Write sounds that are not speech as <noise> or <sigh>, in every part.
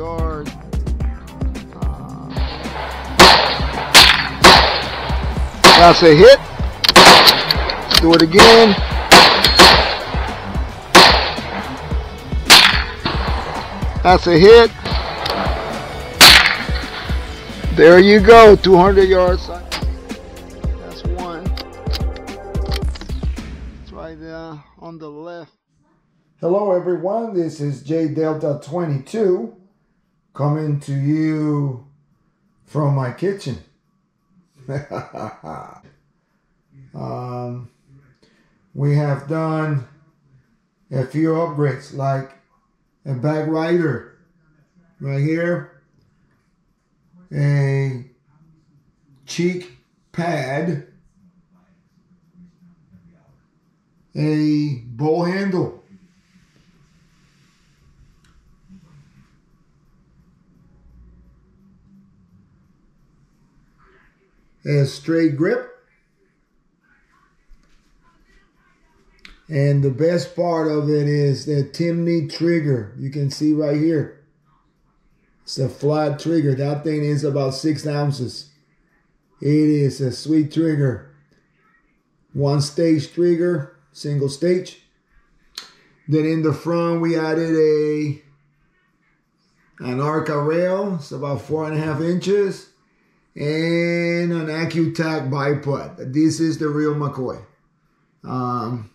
yards. That's a hit. Do it again. That's a hit. There you go, 200 yards. That's one. It's right there on the left. Hello, everyone. This is J Delta 22 coming to you from my kitchen. <laughs> um, we have done a few upgrades like a bag rider right here, a cheek pad, a bolt handle a straight grip. And the best part of it is the Timney trigger. You can see right here. It's a flat trigger. That thing is about six ounces. It is a sweet trigger. One stage trigger, single stage. Then in the front we added a an Arca rail. It's about four and a half inches and an Accutac bipod. This is the real McCoy. Um,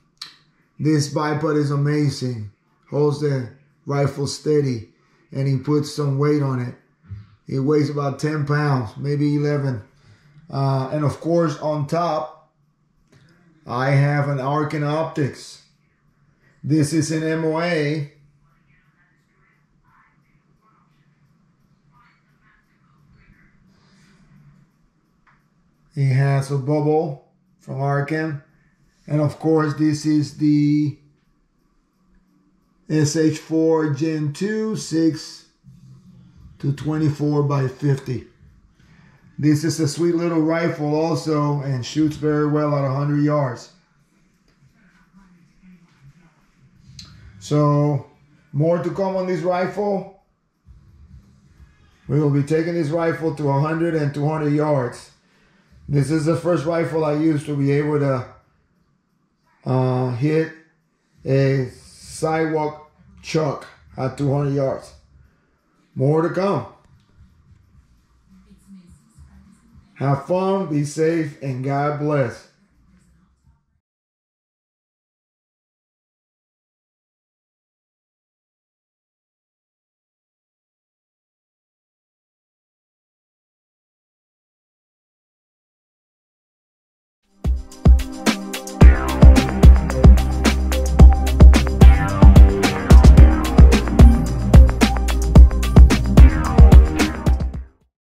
this bipod is amazing. Holds the rifle steady and he puts some weight on it. It weighs about 10 pounds, maybe 11. Uh, and of course, on top, I have an Arken Optics. This is an MOA He has a bubble from Arken. And of course, this is the SH4 Gen 2 6 to 24 by 50. This is a sweet little rifle also and shoots very well at 100 yards. So, more to come on this rifle. We will be taking this rifle to 100 and 200 yards. This is the first rifle I used to be able to uh, hit a sidewalk chuck at 200 yards. More to come. Have fun, be safe, and God bless.